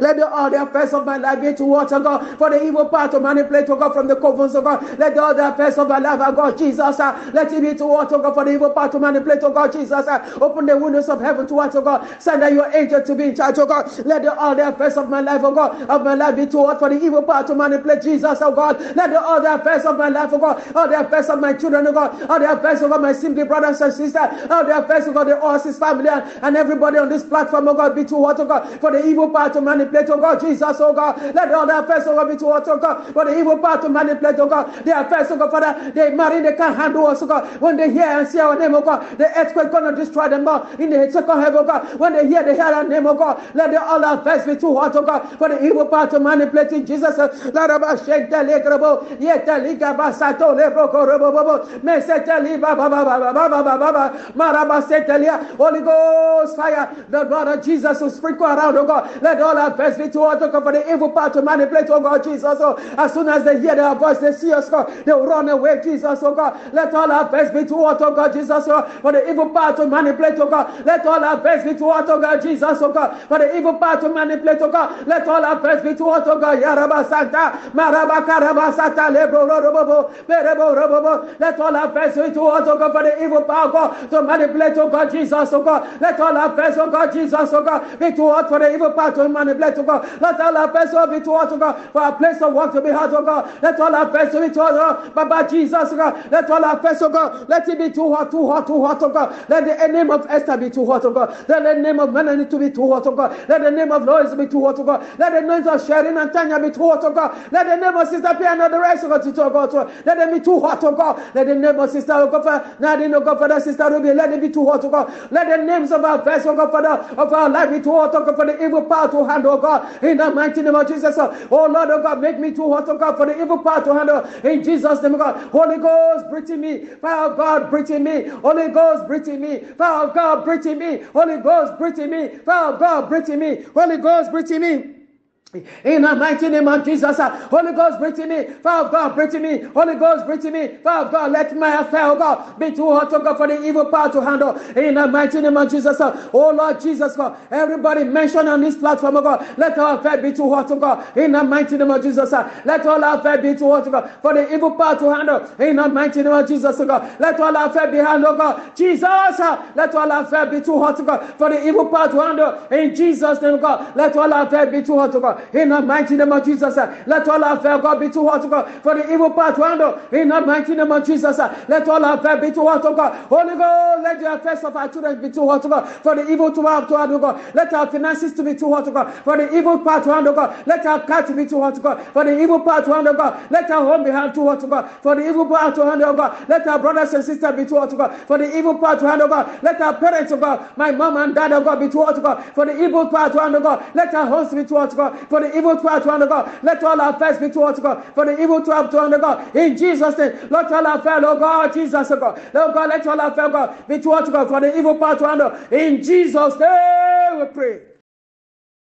Let the, all the affairs of my life be towards, oh God, for the evil part to manipulate, oh God, from the covens, oh God. Let the, all the affairs of my life, oh God, Jesus, uh, let it be towards, oh God, for the evil part to manipulate, oh God, Jesus. Uh, open the windows of heaven towards, oh God. Send out your angel to be in charge, oh God. Let the, all the affairs of my life, oh God, of my life be towards for the evil part to manipulate, Jesus, oh God. Let the, all the affairs of my life, oh God, all the affairs of my children, oh God, all the affairs of my simply brothers and sisters, all the affairs of the Oasis family, and, and everybody on this platform, oh God, be towards, oh God, for the evil part to manipulate, manipulate, oh God, Jesus, oh God. Let all their affairs, oh God, be towards, oh God. But the evil part to manipulate, oh God. Their affairs, oh God, Father, they marry, they can't handle us, oh God. When they hear and see our name, oh God, the earthquake gonna destroy them all in the second heaven, oh God. When they hear, they hear our name, oh God. Let the, all their affairs be too hot, oh God. For the evil part to manipulate in Jesus. Eh, Let us shake the leg, yet the leg, basato, lebro, korobo, meseteli, baba, baba, baba, baba, maraba, setelia, Holy Ghost, fire, the blood of Jesus will sprinkle around, oh God. Let all affairs be too hot, oh God, for the evil part to manipulate, oh God, Jesus. Oh, as soon as they hear their voice, they see us, God, they'll run away, Jesus, oh God. Let all our face be toward, oh God, Jesus, oh, for the evil part to manipulate, oh God. Let all our face be toward, oh God, Jesus, oh God, for the evil part to manipulate, oh God. Let all our face be toward, oh God, Yaraba Santa, Maraba Karaba Santa, Lebro Robobo, Berebo Robobo. Let all our face be toward, oh God, for the evil power, oh God, to manipulate, oh God, Jesus, oh God. Let all our face, oh God, Jesus, oh God, be to toward for the evil part to manipulate, oh God. Let all our oh, be toward, oh God, for a place of work to be hard, oh God. Let all our face be toward, oh God, Baba Jesus, oh God. Let all our face, oh God, let it be too hot, too hot, too hot, oh God. Let the name of Esther be too hot, oh God. Let the name of Melanie to be too hot, oh God. Let the name of Lois be too hot, oh God. Let the names of Sharon and Tanya be too hot, oh God. Let the name of Sister Piano, the rest of God, to oh God. Let them be too hot, oh God. Let the name of Sister, oh God, Nadine, oh God, for the Sister Ruby, let it be too hot, oh God. Let the names of our face, oh God, for the, of our life be too hot, oh God, for the evil power to handle, oh God. In the mighty name of Jesus, uh, oh Lord, oh God, make me too hot, oh God, for the evil power to handle. In Jesus' name, oh God. Holy Ghost, breathe in me. Fire of God, breathe in me. Holy Ghost, breathe in me. Fire of God, breathe in me. Holy Ghost, breathe in me. Fire of God, breathe in me. Holy Ghost, breathe in me. In the mighty name of Jesus, uh, Holy Ghost, breathe in me. Fire of God, in me. Holy Ghost, breathe in me. Fire of God, let my affair, oh God, be too hot, oh God, for the evil power to handle. In the mighty name of Jesus, uh, oh Lord Jesus, God, everybody mentioned on this platform, oh God, let our affair be too hot, oh God. In the mighty name of Jesus, uh, let all our affair be too hot, oh God, for the evil power to handle. In the mighty name of Jesus, oh God, let all our affair be handled, oh God. Jesus, let all our affair be too hot, oh God, for the evil power to handle. In Jesus' name, God, let all our affair be too hot, oh God. In the mighty name of Jesus, uh, let all our fair God be too hot, God, for the evil part to handle. In the mighty name of Jesus, uh, let all our fair be too hot, God. Holy God, let the affairs of our children be too hot, God, for the evil to handle, God. Let our finances to be too hot, God, for the evil part to handle, God. Let our car to be too hot, God, for the evil part to handle, God. Let our home be too hot, God, for the evil part to handle, God. Let our brothers and sisters be too hot, God, for the evil part to handle, God. Let our parents, oh God, my mom and dad, oh God, be too hot, God, for the evil part to handle, God. Let our homes be too hot, God, for the evil to handle, God. Let all our affairs be towards God. For the evil to have to under God. In Jesus' name. Let all our affairs, oh God, Jesus, oh God. Lord God, let all our affairs, oh God, be towards God. For the evil part to handle. In Jesus' name we pray.